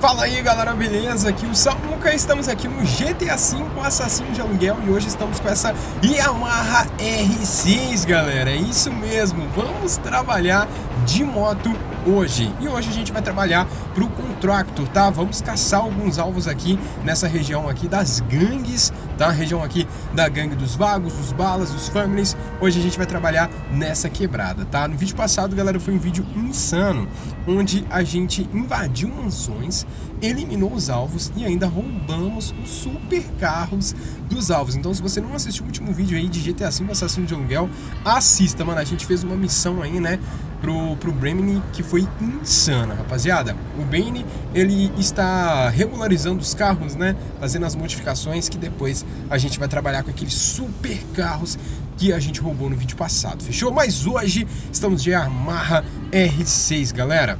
Fala aí galera, beleza? Aqui o Samuca, estamos aqui no GTA V Assassino de Aluguel e hoje estamos com essa Yamaha R6 galera, é isso mesmo, vamos trabalhar de moto hoje e hoje a gente vai trabalhar para o Contractor, tá? Vamos caçar alguns alvos aqui nessa região aqui das gangues, tá? Região aqui da gangue dos vagos, dos balas, dos families, hoje a gente vai trabalhar nessa quebrada, tá? No vídeo passado galera foi um vídeo insano, onde a gente invadiu mansões eliminou os alvos e ainda roubamos os super carros dos alvos. Então se você não assistiu o último vídeo aí de GTA V Assassino de Aluguel, assista, mano. A gente fez uma missão aí, né, pro, pro Bremini que foi insana, rapaziada. O Bane, ele está regularizando os carros, né, fazendo as modificações que depois a gente vai trabalhar com aqueles super carros que a gente roubou no vídeo passado, fechou? Mas hoje estamos de Yamaha R6, galera.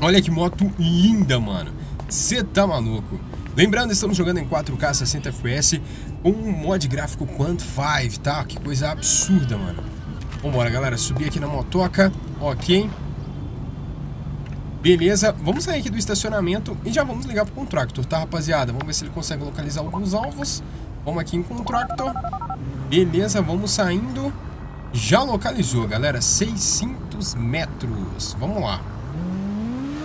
Olha que moto linda, mano. Você tá maluco. Lembrando, estamos jogando em 4K 60 FPS com um mod gráfico Quant 5, tá? Que coisa absurda, mano. Vambora, galera. Subir aqui na motoca. Ok. Beleza. Vamos sair aqui do estacionamento e já vamos ligar pro Contractor, tá, rapaziada? Vamos ver se ele consegue localizar alguns alvos. Vamos aqui em Contractor. Beleza, vamos saindo. Já localizou, galera. 600 metros. Vamos lá.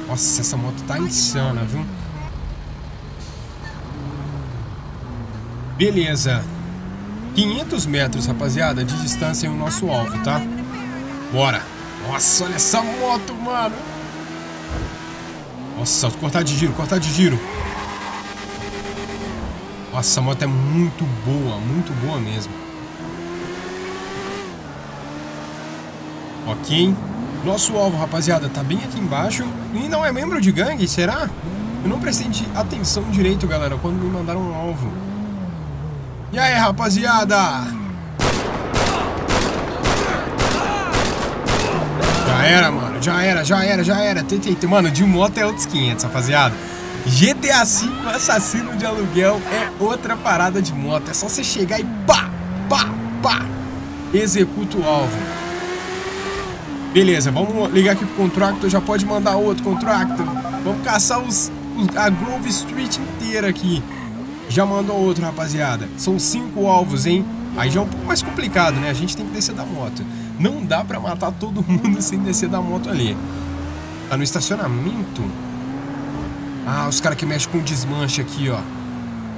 Nossa, essa moto tá insana, viu? Beleza. 500 metros, rapaziada, de distância é o nosso alvo, tá? Bora. Nossa, olha essa moto, mano. Nossa, cortar de giro, cortar de giro. Nossa, a moto é muito boa, muito boa mesmo. Ok. Nosso alvo, rapaziada, tá bem aqui embaixo. E não é membro de gangue, será? Eu não prestei atenção direito, galera, quando me mandaram um alvo. E aí, rapaziada? Já era, mano. Já era, já era, já era. Mano, de moto é outros 500, rapaziada. GTA V Assassino de Aluguel é outra parada de moto. É só você chegar e pá, pá, pá. Executa o alvo. Beleza, vamos ligar aqui pro Contractor, já pode mandar outro Contractor. Vamos caçar os, os, a Grove Street inteira aqui. Já mandou outro, rapaziada. São cinco alvos, hein? Aí já é um pouco mais complicado, né? A gente tem que descer da moto. Não dá pra matar todo mundo sem descer da moto ali. Tá no estacionamento? Ah, os caras que mexem com desmanche aqui, ó.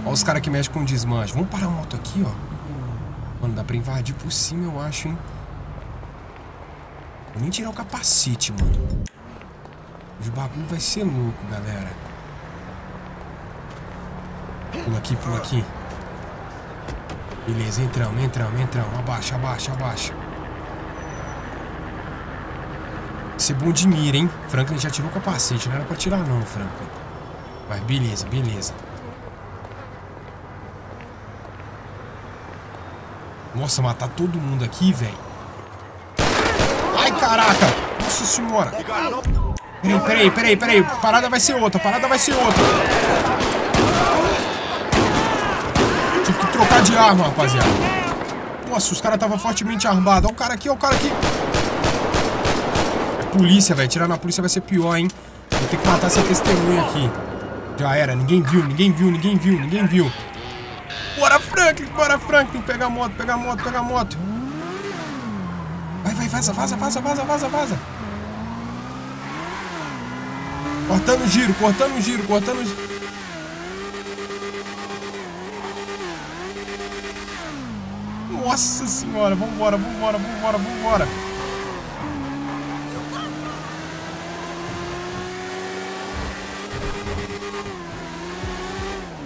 Ó os caras que mexem com desmanche. Vamos parar a moto aqui, ó. Mano, dá pra invadir por cima, eu acho, hein? Vou nem tirar o capacete, mano. O bagulho vai ser louco, galera. Pula aqui, pula aqui. Beleza, entramos, entramos, entramos. Abaixa, abaixa, abaixa. Ser bom de mira, hein? Franklin já tirou o capacete. Não era pra tirar não, Franklin. Mas beleza, beleza. Nossa, matar todo mundo aqui, velho. Ai, caraca! Nossa senhora! Peraí, peraí, peraí, peraí. Parada vai ser outra, parada vai ser outra. Tive que trocar de arma, rapaziada. Nossa, os caras estavam fortemente armados. Olha o cara aqui, olha o cara aqui. É polícia, velho. Tirar na polícia vai ser pior, hein? Vou ter que matar essa testemunha aqui. Já era. Ninguém viu, ninguém viu, ninguém viu, ninguém viu. Bora, Franklin, bora, Franklin. Pega a moto, pega a moto, pega a moto. Vai, vai, vaza, vaza, vaza, vaza, vaza, vaza. Cortando o giro, cortando o giro, cortando o giro. Nossa senhora, vambora, vambora, vambora, vambora.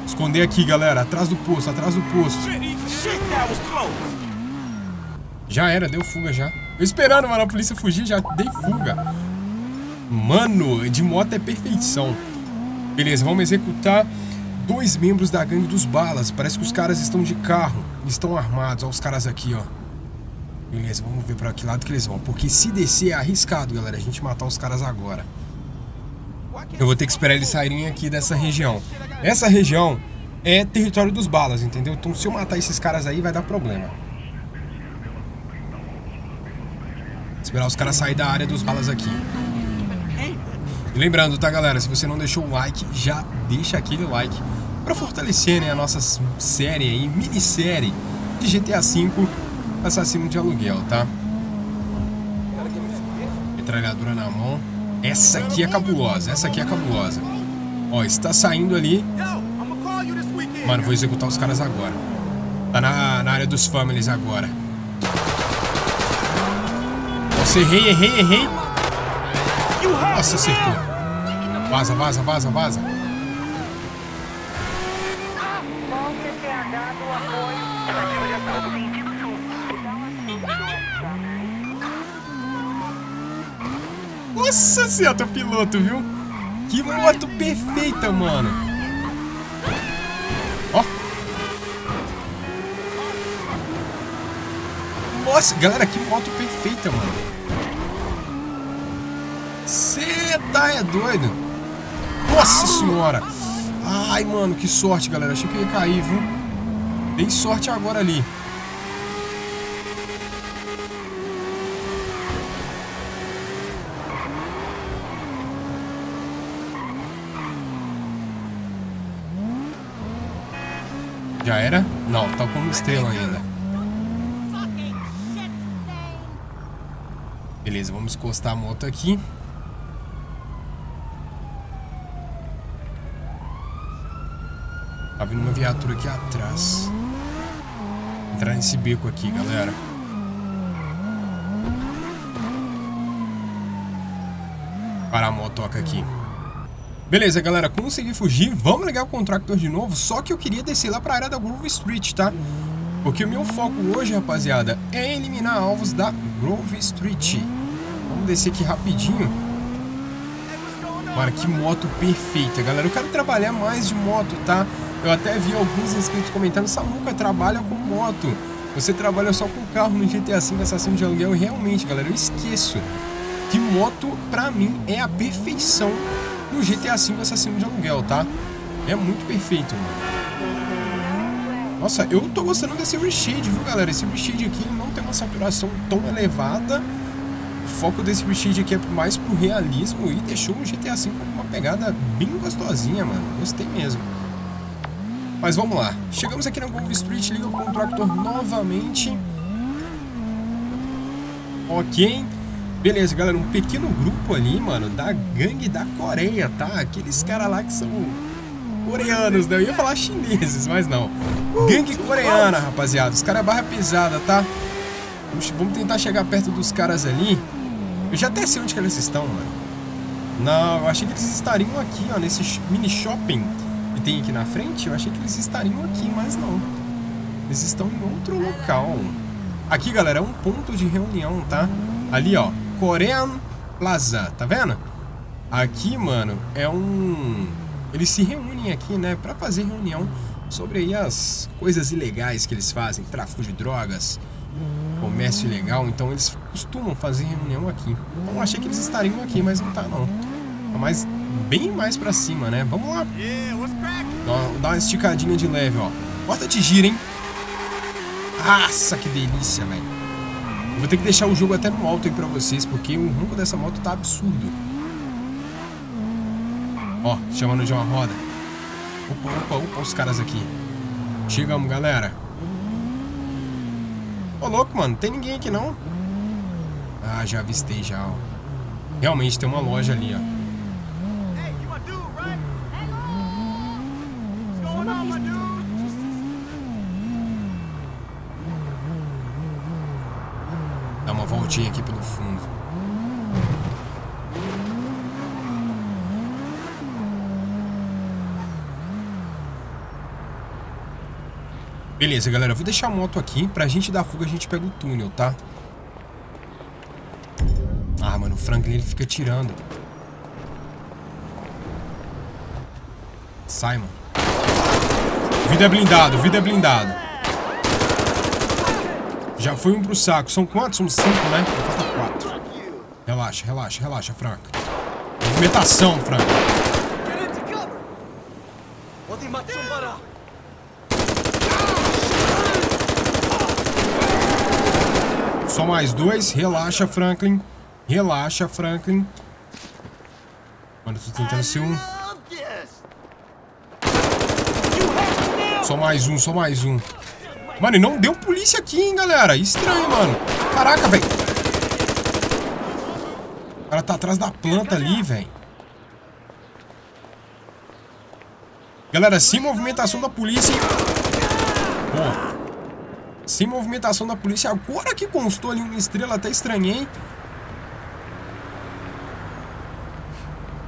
Esconder aqui, galera. Atrás do posto, atrás do posto. Já era, deu fuga já. Eu esperando, mano, a polícia fugir, já dei fuga. Mano, de moto é perfeição. Beleza, vamos executar dois membros da gangue dos balas. Parece que os caras estão de carro. Estão armados. Olha os caras aqui, ó. Beleza, vamos ver pra que lado que eles vão. Porque se descer é arriscado, galera. A gente matar os caras agora. Eu vou ter que esperar eles saírem aqui dessa região. Essa região é território dos balas, entendeu? Então se eu matar esses caras aí, vai dar problema. Esperar os caras saírem da área dos balas aqui. E lembrando, tá, galera? Se você não deixou o like, já deixa aquele like para fortalecer né, a nossa série aí, minissérie de GTA V Assassino de Aluguel, tá? Metralhadora na mão. Essa aqui é cabulosa, essa aqui é cabulosa. Ó, está saindo ali. Mano, vou executar os caras agora. Tá na, na área dos families agora. Nossa, errei, errei, errei. Nossa, acertou. Vaza, vaza, vaza, vaza. Nossa senhora, piloto, viu? Que moto perfeita, mano. Ó. Nossa, galera, que moto perfeita, mano. Você tá é doido? Nossa senhora. Ai, mano, que sorte, galera. Achei que ia cair, viu? Dei sorte agora ali. Já era? Não, tá como estrela ainda. Beleza, vamos encostar a moto aqui. Tá vindo uma viatura aqui atrás. Entrar nesse beco aqui, galera. Para a motoca aqui. Beleza, galera, consegui fugir. Vamos ligar o Contractor de novo, só que eu queria descer lá pra área da Grove Street, tá? Porque o meu foco hoje, rapaziada, é eliminar alvos da Grove Street. Vamos descer aqui rapidinho. Mano, que moto perfeita, galera. Eu quero trabalhar mais de moto, tá? Eu até vi alguns inscritos comentando, Samuca trabalha com moto. Você trabalha só com carro no GTA V Assassino de Aluguel. E realmente, galera, eu esqueço que moto, pra mim, é a perfeição no GTA V Assassino de Aluguel, tá? É muito perfeito, mano. Nossa, eu tô gostando desse reshade, viu, galera? Esse reshade aqui não tem uma saturação tão elevada. O foco desse reshade aqui é mais pro realismo e deixou o GTA V com uma pegada bem gostosinha, mano. Gostei mesmo. Mas vamos lá. Chegamos aqui na Grove Street, liga o Contractor novamente. Ok. Beleza, galera, um pequeno grupo ali, mano, da gangue da Coreia, tá? Aqueles caras lá que são coreanos, né? Eu ia falar chineses, mas não. Gangue coreana, rapaziada. Os caras é barra pesada, tá? Vamos tentar chegar perto dos caras ali. Eu já até sei onde que eles estão, mano. Não, eu achei que eles estariam aqui, ó, nesse mini shopping tem aqui na frente. Eu achei que eles estariam aqui, mas não. Eles estão em outro local. Aqui, galera, é um ponto de reunião, tá? Ali, ó. Korean Plaza, tá vendo? Aqui, mano, é um... Eles se reúnem aqui, né, pra fazer reunião sobre aí as coisas ilegais que eles fazem, tráfico de drogas, comércio ilegal, então eles costumam fazer reunião aqui. Então achei que eles estariam aqui, mas não tá não. Tá mais, bem mais pra cima, né? Vamos lá. Dá, dá uma esticadinha de leve, ó. Porta de gira, hein? Nossa, que delícia, velho. Vou ter que deixar o jogo até no alto aí pra vocês, porque o ronco dessa moto tá absurdo. Ó, chamando de uma roda. Opa, opa, opa, os caras aqui. Chegamos, galera. Ô, louco, mano, tem ninguém aqui não. Ah, já avistei já, ó. Realmente tem uma loja ali, ó. Voltinha aqui pelo fundo. Beleza, galera. Vou deixar a moto aqui. Pra gente dar fuga, a gente pega o túnel, tá? Ah, mano, o Franklin ele fica tirando. Sai, mano. Vida é blindado, vida é blindado. Já foi um pro saco. São quantos? São cinco, né? Falta quatro. Relaxa, relaxa, relaxa, Franca. Movimentação, Franca. Só mais dois. Relaxa, Franklin. Relaxa, Franklin. Mano, eu tô tentando ser um... Só mais um, só mais um. Mano, e não deu polícia aqui, hein, galera. Estranho, mano. Caraca, velho. O cara tá atrás da planta ali, velho. Galera, sem movimentação da polícia? Pô. Sem movimentação da polícia. Agora que constou ali uma estrela, até estranhei.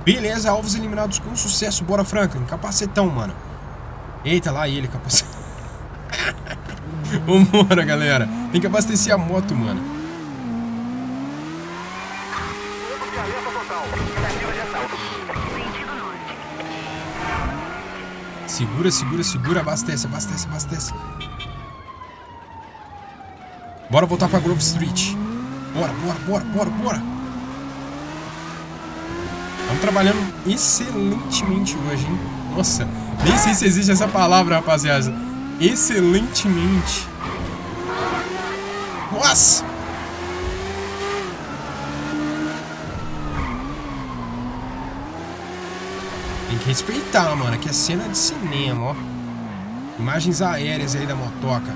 Beleza, alvos eliminados com sucesso. Bora, Franklin. Capacetão, mano. Eita, lá ele, capacetão. Vambora, galera. Tem que abastecer a moto, mano. Segura, segura, segura. Abastece, abastece, abastece. Bora voltar pra Grove Street. Bora, bora, bora, bora, bora. Estamos trabalhando excelentemente hoje, hein? Nossa, nem sei se existe essa palavra, rapaziada. Excelentemente. Nossa! Tem que respeitar, mano. Aqui é cena de cinema, ó. Imagens aéreas aí da motoca.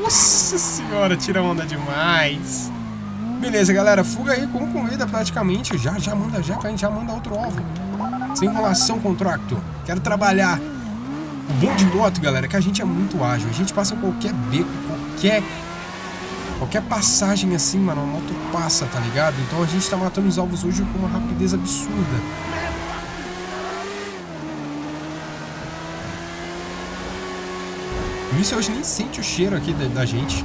Nossa senhora, tira onda demais. Beleza, galera. Fuga aí concluída praticamente. Já, já manda, já, já manda outro alvo. Sem enrolação, contrato. Quero trabalhar. O bom de moto, galera, é que a gente é muito ágil. A gente passa qualquer beco, qualquer... Qualquer passagem assim, mano, a moto passa, tá ligado? Então a gente tá matando os alvos hoje com uma rapidez absurda. O isso hoje nem sente o cheiro aqui da, da gente.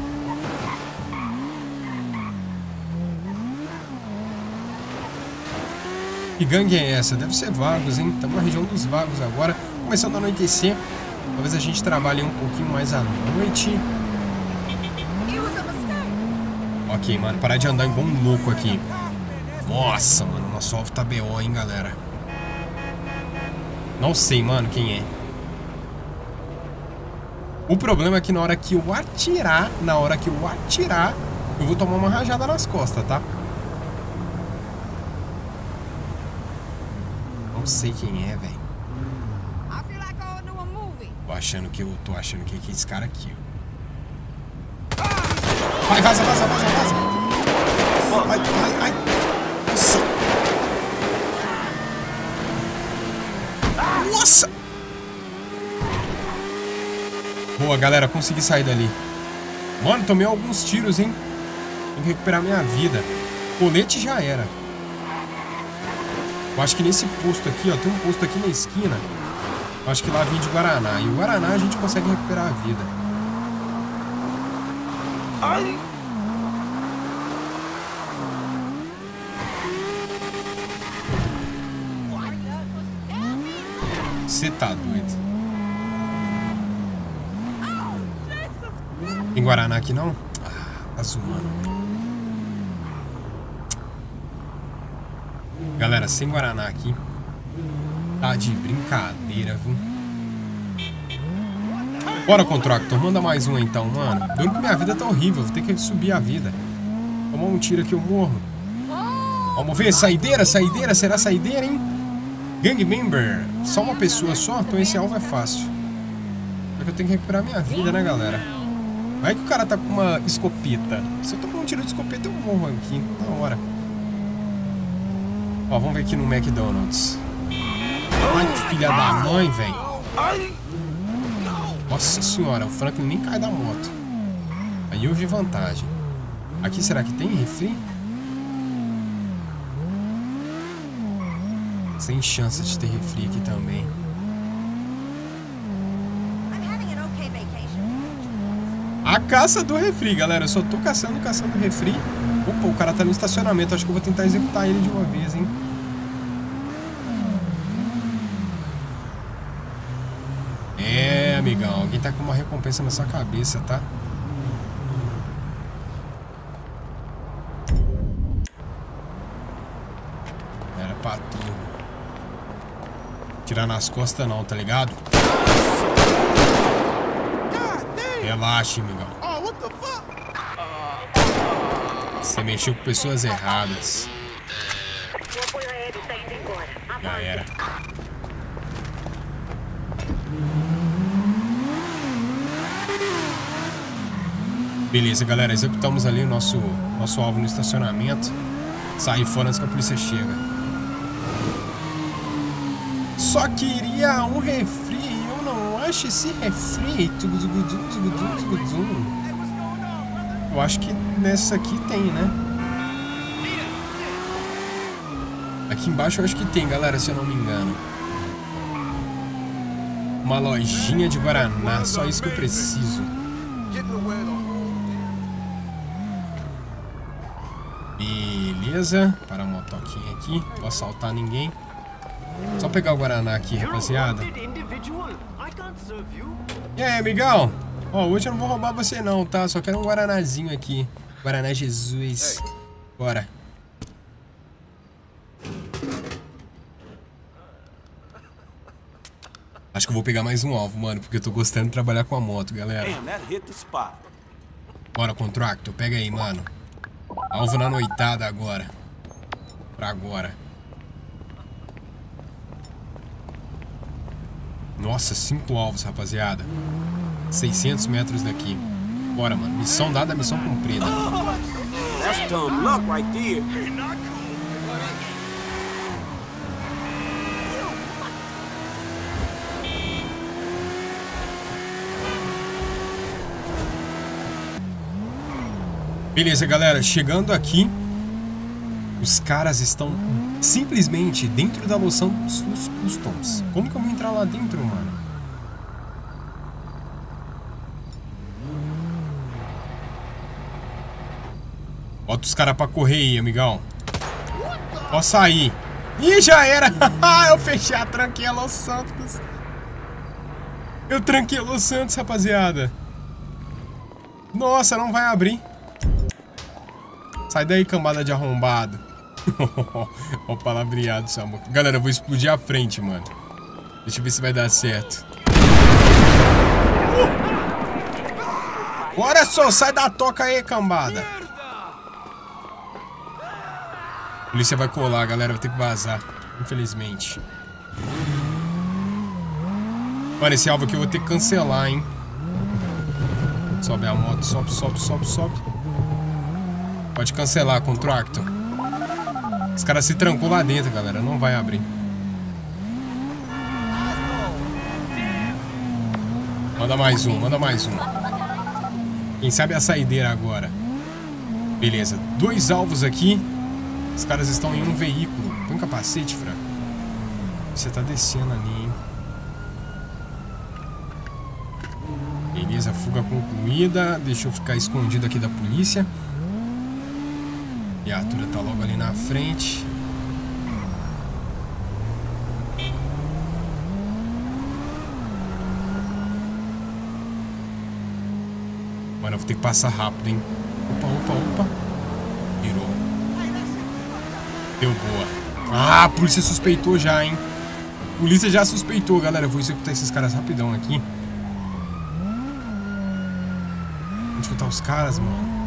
Que gangue é essa? Deve ser vagos, hein? Estamos na região dos vagos agora. Começando a anoitecer. Talvez a gente trabalhe um pouquinho mais à noite. Ok, mano. Parar de andar igual um louco aqui. Nossa, mano. Nosso alvo tá BO, hein, galera. Não sei, mano, quem é. O problema é que na hora que eu atirar, na hora que eu atirar, eu vou tomar uma rajada nas costas, tá? Não sei quem é, velho. Tô achando que eu tô achando que é esse cara aqui, ó. Vai, vaza, vaza, vaza, vaza. Ai, ai, ai. Nossa. Nossa. Boa, galera, consegui sair dali. Mano, tomei alguns tiros, hein? Tem que recuperar minha vida. Colete já era. Eu acho que nesse posto aqui, ó, tem um posto aqui na esquina. Eu acho que lá vem de Guaraná. E o Guaraná a gente consegue recuperar a vida. Ai! Você tá doido. Tem Guaraná aqui não? Ah, tá zoando, velho. Galera, sem Guaraná aqui. Tá de brincadeira, viu? Bora, Contractor. Manda mais um então, mano. Duro que minha vida tá horrível. Vou ter que subir a vida. Tomar um tiro aqui, eu morro. Vamos ver. Saideira, saideira. Será saideira, hein? Gang member. Só uma pessoa só? Então esse alvo é fácil. Só que eu tenho que recuperar minha vida, né, galera? Vai que o cara tá com uma escopeta. Se eu tomar um tiro de escopeta, eu morro aqui. Na hora. Ó, vamos ver aqui no McDonald's. Ai, filha da mãe, velho. Nossa senhora, o Franklin nem cai da moto. Aí eu vi vantagem. Aqui será que tem refri? Sem chance de ter refri aqui também. A caça do refri, galera. Eu só tô caçando, caçando refri. Opa, o cara tá no estacionamento. Acho que eu vou tentar executar ele de uma vez, hein? É, Alguém tá com uma recompensa na sua cabeça, tá? Era pra tu. Tirar nas costas não, tá ligado? Relaxa, amigão. Você mexeu com pessoas erradas. Já era. Beleza, galera, executamos ali o nosso, nosso alvo no estacionamento. Sair fora antes que a polícia chega. Só queria um refri, eu não acho esse refri. Eu acho que nessa aqui tem, né? Aqui embaixo eu acho que tem, galera, se eu não me engano. Uma lojinha de Guaraná, só isso que eu preciso. Beleza, para a motoquinha aqui, não vou assaltar ninguém. Só pegar o Guaraná aqui, rapaziada. E aí, amigão? Ó, hoje eu não vou roubar você não, tá? Só quero um Guaranazinho aqui. Guaraná Jesus. Bora. Acho que eu vou pegar mais um alvo, mano, porque eu tô gostando de trabalhar com a moto, galera. Bora, Contractor, pega aí, mano. Alvo na noitada agora. Pra agora. Nossa, cinco alvos, rapaziada. 600 metros daqui. Bora, mano. Missão dada, missão cumprida. That's dumb luck right there. Beleza, galera, chegando aqui, os caras estão simplesmente dentro da loção dos customs. Como que eu vou entrar lá dentro, mano? Bota os caras pra correr aí, amigão. Pode sair. Ih, já era! eu fechei a tranquei a Los Santos. Eu tranquei a Los Santos, rapaziada. Nossa, não vai abrir. Sai daí, cambada de arrombado. Ó o palavreado, amor. Galera, eu vou explodir a frente, mano. Deixa eu ver se vai dar certo. Uh! Olha só, sai da toca aí, cambada. A polícia vai colar, galera. Vou ter que vazar. Infelizmente. Mano, esse alvo aqui eu vou ter que cancelar, hein. Sobe a moto, sobe, sobe, sobe, sobe. Pode cancelar, contrato. Os caras se trancou lá dentro, galera. Não vai abrir. Manda mais um, manda mais um. Quem sabe a saideira agora. Beleza, dois alvos aqui. Os caras estão em um veículo. Põe capacete, Franco. Você tá descendo ali, hein? Beleza, fuga concluída. Deixa eu ficar escondido aqui da polícia. E a tá logo ali na frente. Mano, eu vou ter que passar rápido, hein? Opa, opa, opa. Virou. Deu boa. Ah, a polícia suspeitou já, hein? A polícia já suspeitou, galera. Eu vou executar esses caras rapidão aqui. Vamos escutar os caras, mano.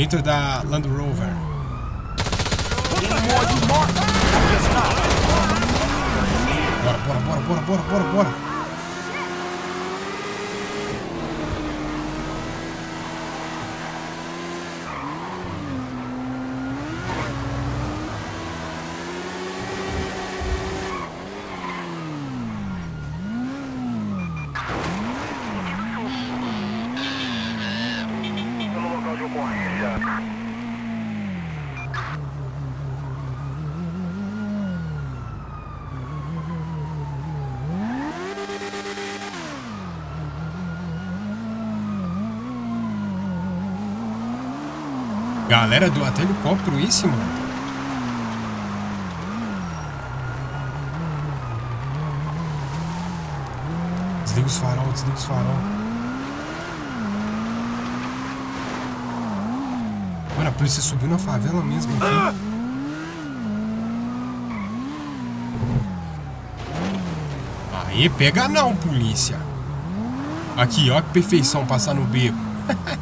Dentro da Land Rover. Bora, bora, bora, bora, bora, bora, bora. Galera do até helicóptero isso, mano. Desliga os farol, desliga os farol. Mano, a polícia subiu na favela mesmo aqui. Aí, pega não, polícia. Aqui, ó que perfeição passar no beco.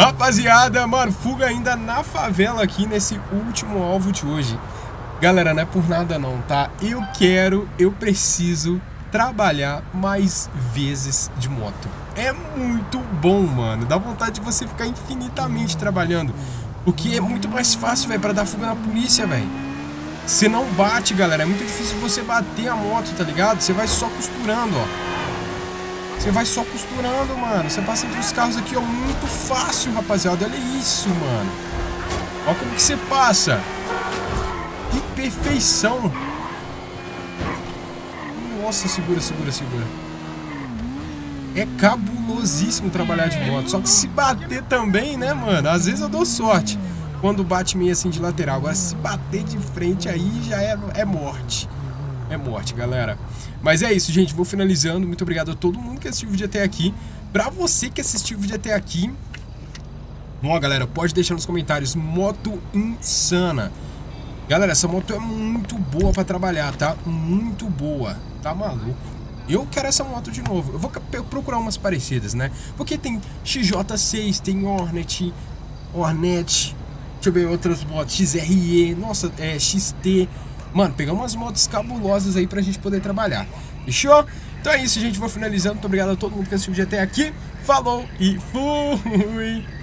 Rapaziada, mano, fuga ainda na favela aqui nesse último alvo de hoje. Galera, não é por nada não, tá? Eu quero, eu preciso trabalhar mais vezes de moto. É muito bom, mano. Dá vontade de você ficar infinitamente trabalhando. Porque é muito mais fácil, velho, pra dar fuga na polícia, velho. Você não bate, galera. É muito difícil você bater a moto, tá ligado? Você vai só costurando, ó. Você vai só costurando, mano. Você passa entre os carros aqui, ó. Muito fácil, rapaziada. Olha isso, mano. Olha como que você passa. Que perfeição. Nossa, segura, segura, segura. É cabulosíssimo trabalhar de moto. Só que se bater também, né, mano? Às vezes eu dou sorte quando bate meio assim de lateral. Agora, se bater de frente aí já é, é morte. É morte, galera. Mas é isso, gente. Vou finalizando. Muito obrigado a todo mundo que assistiu o vídeo até aqui. Pra você que assistiu o vídeo até aqui, ó, galera, pode deixar nos comentários. Moto insana. Galera, essa moto é muito boa pra trabalhar, tá? Muito boa. Tá maluco. Eu quero essa moto de novo. Eu vou procurar umas parecidas, né? Porque tem XJ6, tem Hornet, Hornet, deixa eu ver outras motos, XRE, nossa, é, XT. Mano, pegar umas motos cabulosas aí pra gente poder trabalhar. Fechou? Então é isso, gente. Vou finalizando. Muito obrigado a todo mundo que assistiu até aqui. Falou e fui!